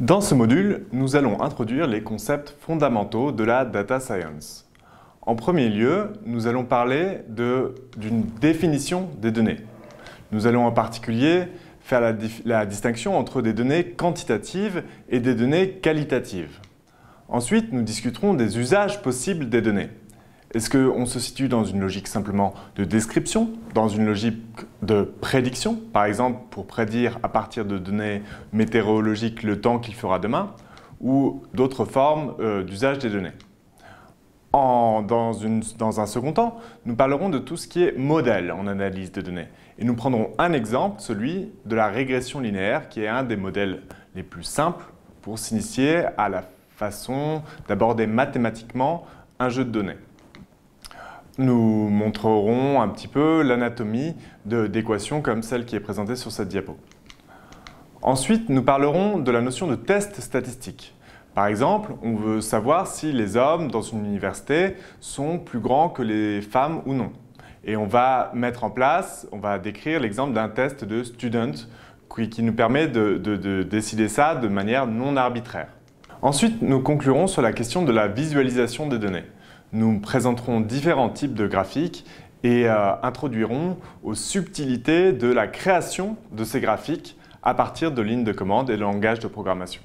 Dans ce module, nous allons introduire les concepts fondamentaux de la data science. En premier lieu, nous allons parler d'une définition des données. Nous allons en particulier faire la, distinction entre des données quantitatives et des données qualitatives. Ensuite, nous discuterons des usages possibles des données. Est-ce qu'on se situe dans une logique simplement de description, dans une logique de prédiction, par exemple pour prédire à partir de données météorologiques le temps qu'il fera demain, ou d'autres formes euh, d'usage des données? Dans, dans, un second temps, nous parlerons de tout ce qui est modèle en analyse de données. Et nous prendrons un exemple, celui de la régression linéaire, qui est un des modèles les plus simples pour s'initier à la façon d'aborder mathématiquement un jeu de données nous montrerons un petit peu l'anatomie d'équations comme celle qui est présentée sur cette diapo. Ensuite, nous parlerons de la notion de test statistique. Par exemple, on veut savoir si les hommes dans une université sont plus grands que les femmes ou non. Et on va mettre en place, on va décrire l'exemple d'un test de student qui nous permet de, de décider ça de manière non arbitraire. Ensuite, nous conclurons sur la question de la visualisation des données nous présenterons différents types de graphiques et euh, introduirons aux subtilités de la création de ces graphiques à partir de lignes de commande et de langage de programmation.